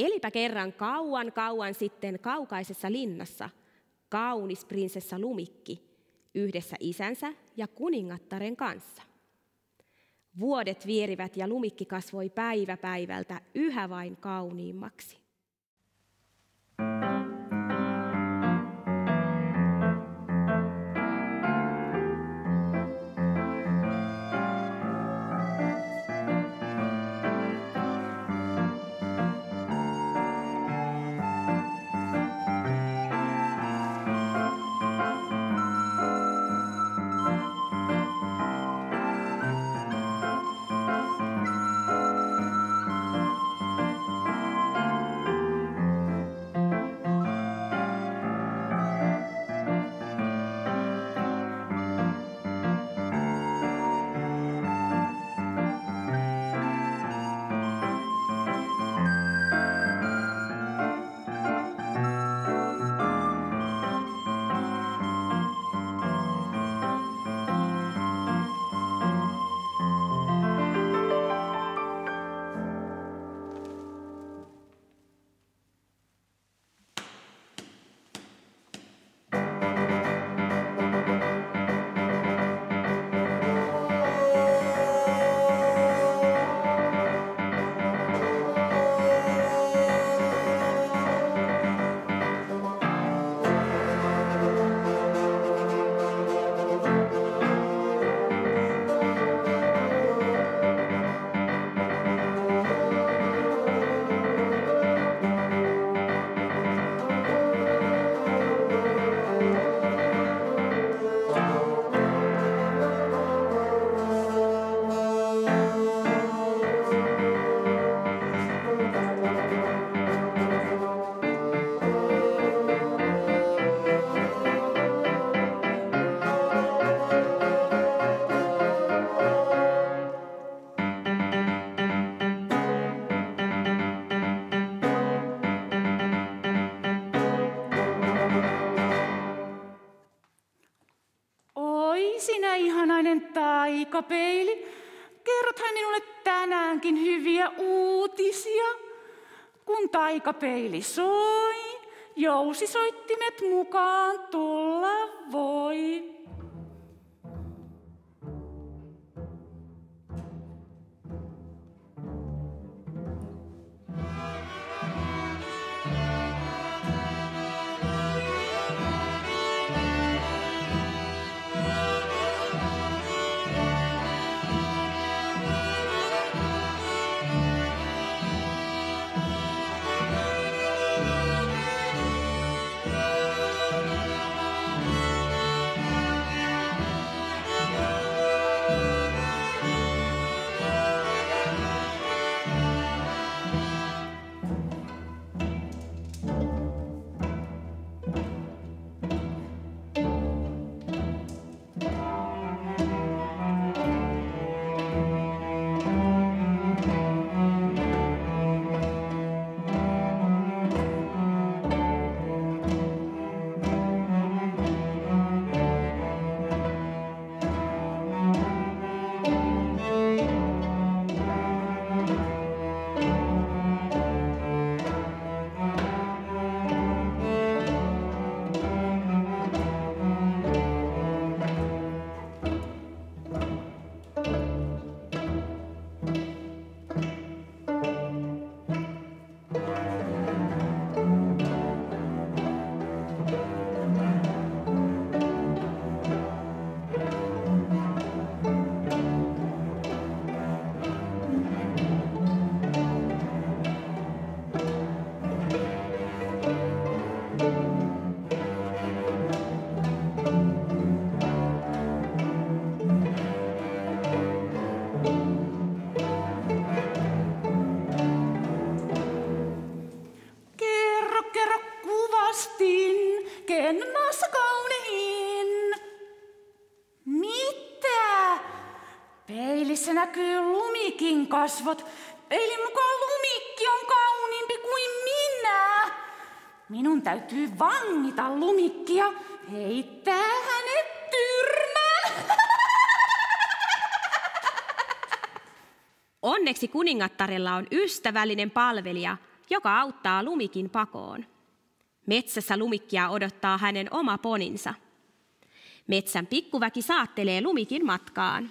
Elipä kerran kauan kauan sitten kaukaisessa linnassa kaunis prinsessa Lumikki yhdessä isänsä ja kuningattaren kanssa. Vuodet vierivät ja lumikki kasvoi päivä päivältä yhä vain kauniimmaksi. Taikapeili. Kerrothan minulle tänäänkin hyviä uutisia. Kun taikapeili soi, jousisoittimet mukaan tulla voi. Näkyy lumikin kasvot. Peilin mukaan lumikki on kauniimpi kuin minä. Minun täytyy vangita lumikkia, heittää hänet tyrmään. Onneksi kuningattarella on ystävällinen palvelija, joka auttaa lumikin pakoon. Metsässä lumikkia odottaa hänen oma poninsa. Metsän pikkuväki saattelee lumikin matkaan.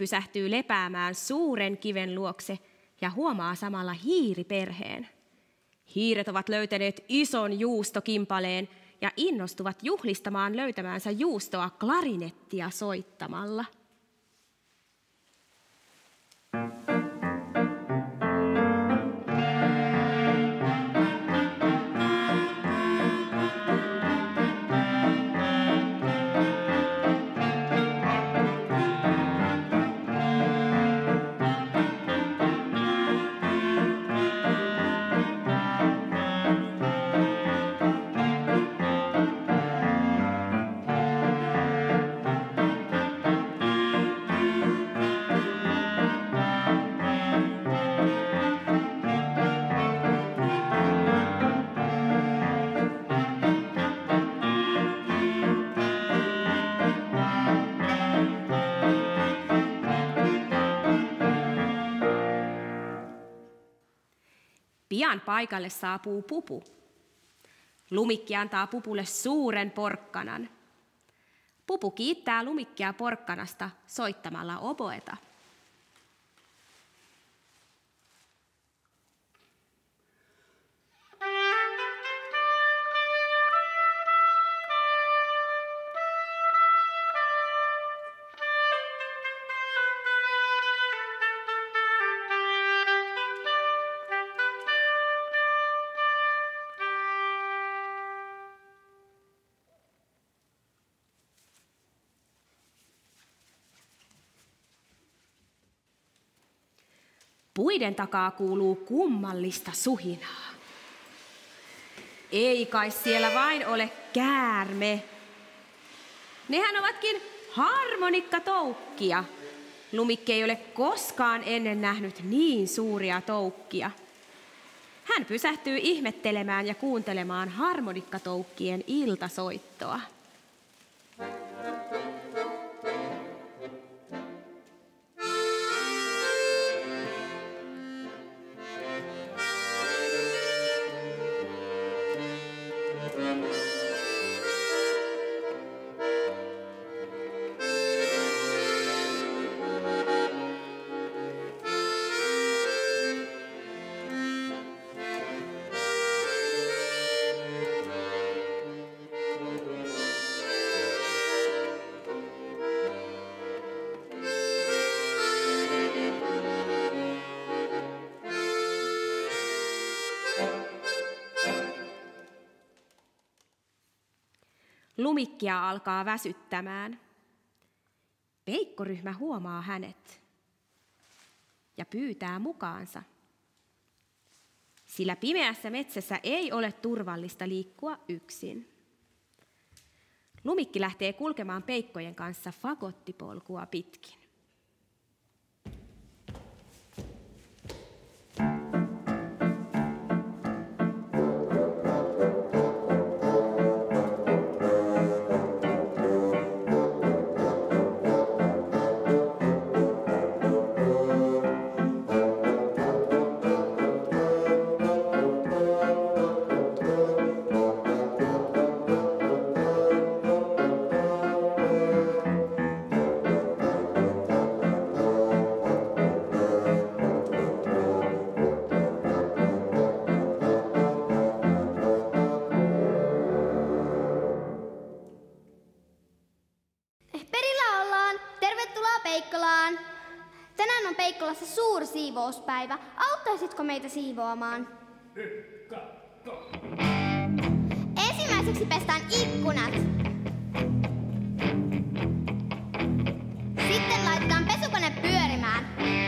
Pysähtyy lepäämään suuren kiven luokse ja huomaa samalla hiiriperheen. Hiiret ovat löytäneet ison juustokimpaleen ja innostuvat juhlistamaan löytämäänsä juustoa klarinettia soittamalla. Pian paikalle saapuu pupu. Lumikki antaa pupulle suuren porkkanan. Pupu kiittää lumikkia porkkanasta soittamalla oboeta. Puiden takaa kuuluu kummallista suhinaa. Ei kai siellä vain ole käärme. Nehän ovatkin harmonikkatoukkia. Lumikki ei ole koskaan ennen nähnyt niin suuria toukkia. Hän pysähtyy ihmettelemään ja kuuntelemaan harmonikkatoukkien iltasoittoa. Lumikkia alkaa väsyttämään. Peikkoryhmä huomaa hänet ja pyytää mukaansa. Sillä pimeässä metsässä ei ole turvallista liikkua yksin. Lumikki lähtee kulkemaan peikkojen kanssa fagottipolkua pitkin. Siivouspäivä. Auttaisitko meitä siivoamaan? Ensimmäiseksi pestään ikkunat. Sitten laitetaan pesukone pyörimään.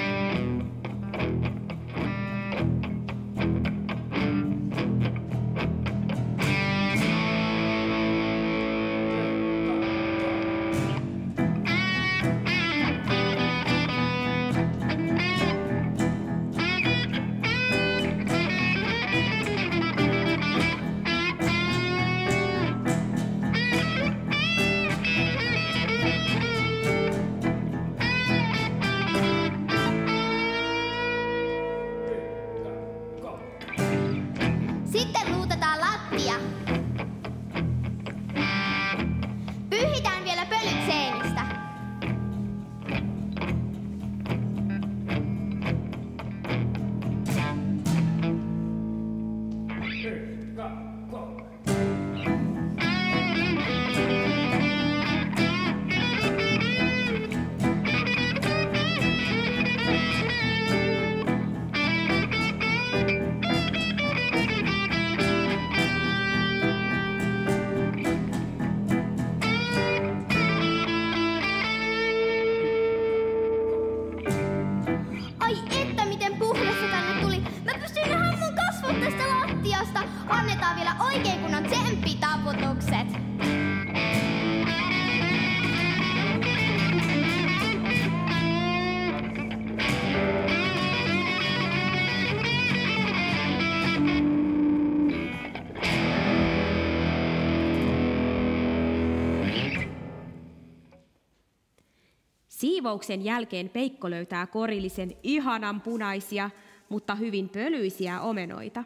Siivouksen jälkeen Peikko löytää korillisen ihanan punaisia, mutta hyvin pölyisiä omenoita.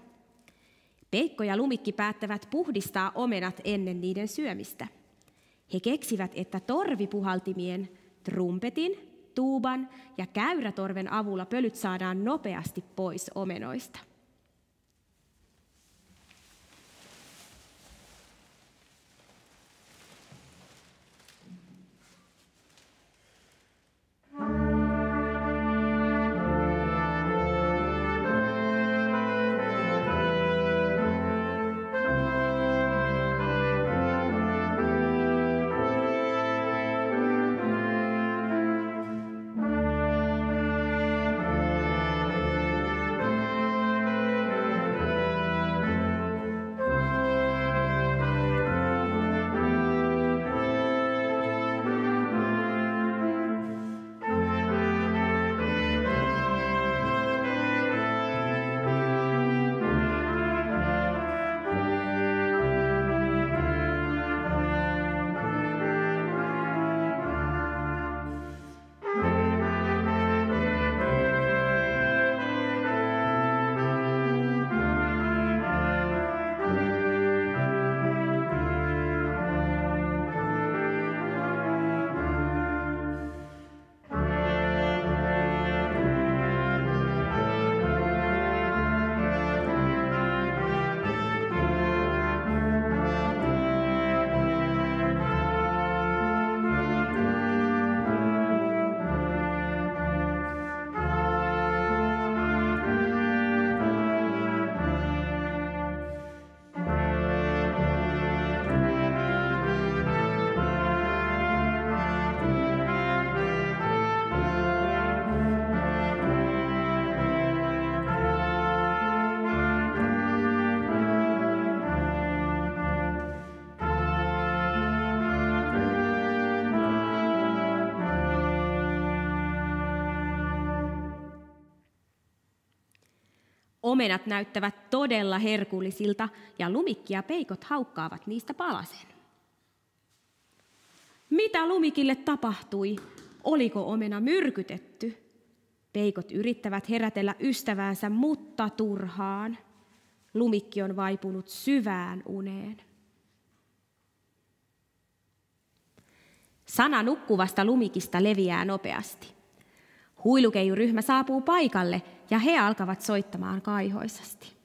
Peikko ja Lumikki päättävät puhdistaa omenat ennen niiden syömistä. He keksivät, että torvipuhaltimien, trumpetin, tuuban ja käyrätorven avulla pölyt saadaan nopeasti pois omenoista. Omenat näyttävät todella herkullisilta ja lumikki ja peikot haukkaavat niistä palasen. Mitä lumikille tapahtui? Oliko omena myrkytetty? Peikot yrittävät herätellä ystäväänsä, mutta turhaan. Lumikki on vaipunut syvään uneen. Sana nukkuvasta lumikista leviää nopeasti. Huilukeijuryhmä saapuu paikalle ja he alkavat soittamaan kaihoisasti.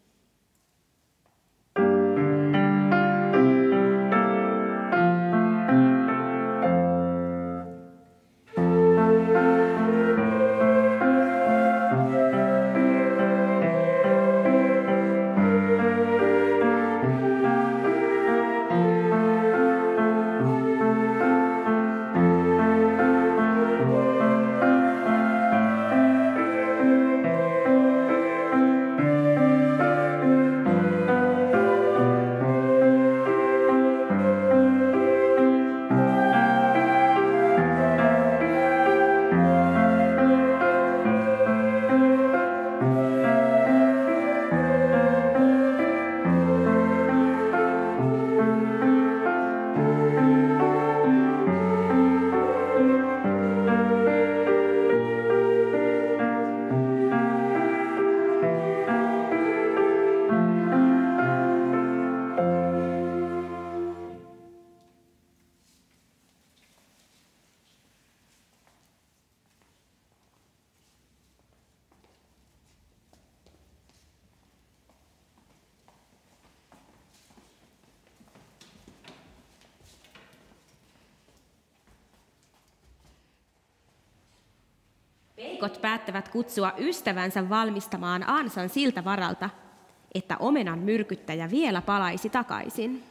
Peikot päättävät kutsua ystävänsä valmistamaan ansan siltä varalta, että omenan myrkyttäjä vielä palaisi takaisin.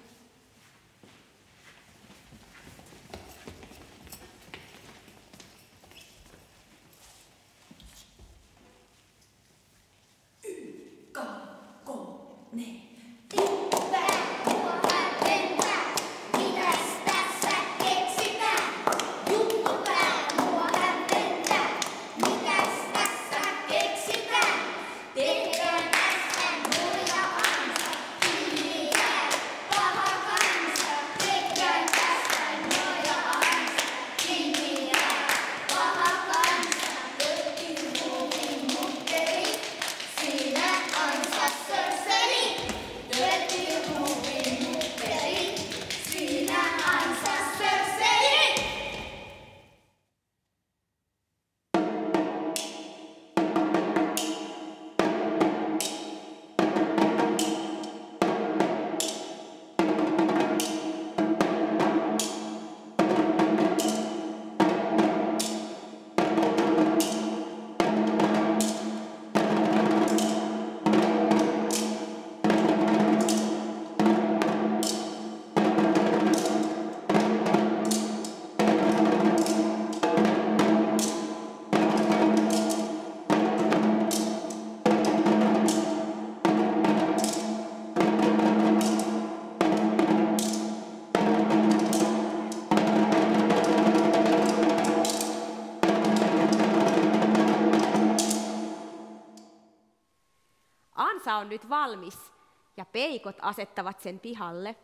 On nyt valmis ja peikot asettavat sen pihalle.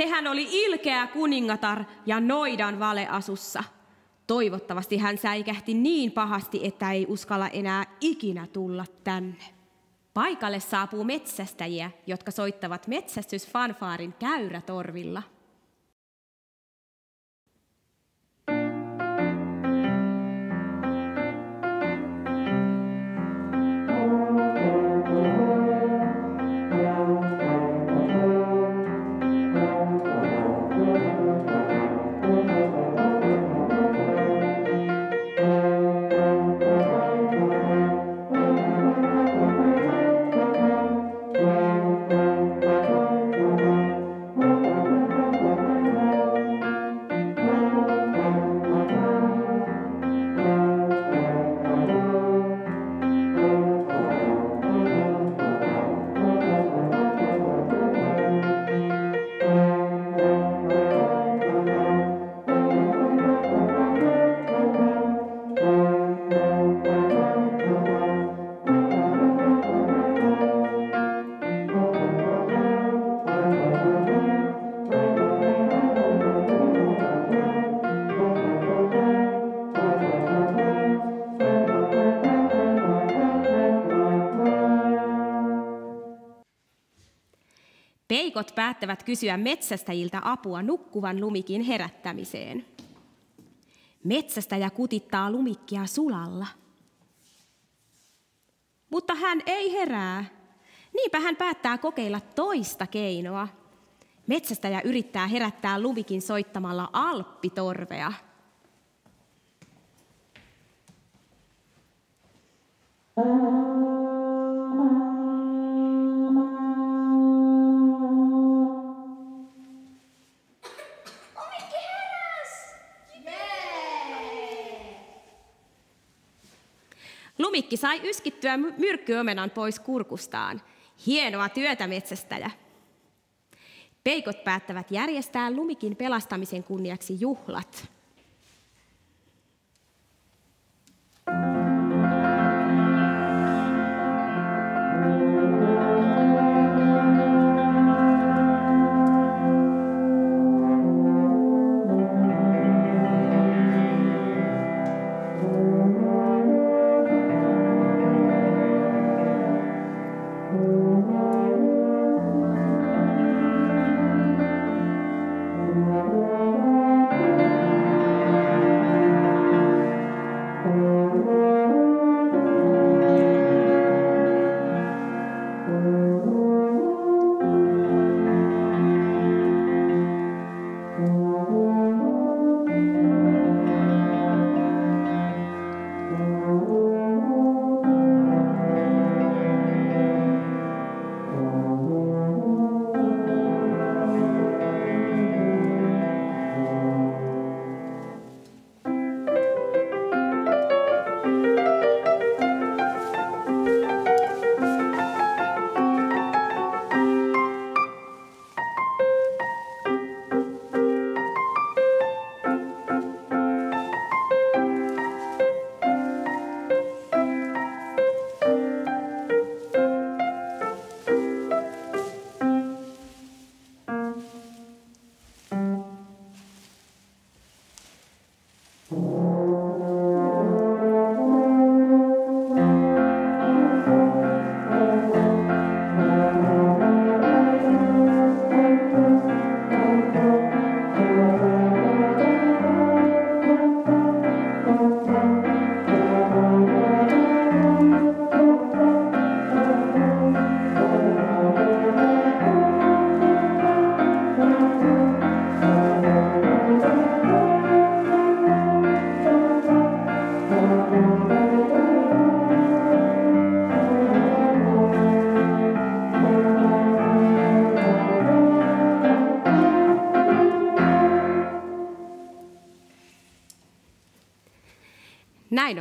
Sehän oli ilkeä kuningatar ja noidan valeasussa. Toivottavasti hän säikähti niin pahasti, että ei uskalla enää ikinä tulla tänne. Paikalle saapuu metsästäjiä, jotka soittavat metsästysfanfaarin käyrätorvilla. Päättävät kysyä metsästäjiltä apua nukkuvan lumikin herättämiseen. Metsästäjä kutittaa lumikkia sulalla. Mutta hän ei herää. Niinpä hän päättää kokeilla toista keinoa. Metsästäjä yrittää herättää lumikin soittamalla alppitorvea. Lumikki sai yskittyä myrkkyomenan pois kurkustaan. Hienoa työtä metsästäjä. Peikot päättävät järjestää lumikin pelastamisen kunniaksi juhlat.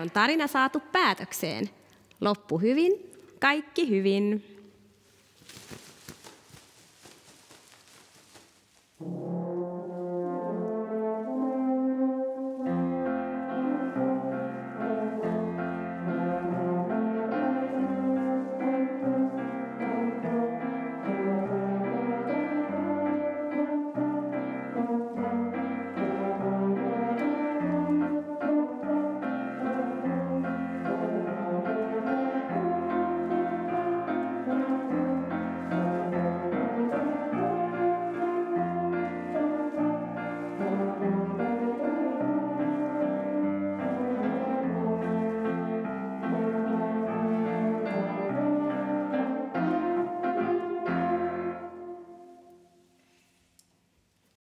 on tarina saatu päätökseen. Loppu hyvin, kaikki hyvin. Thank you.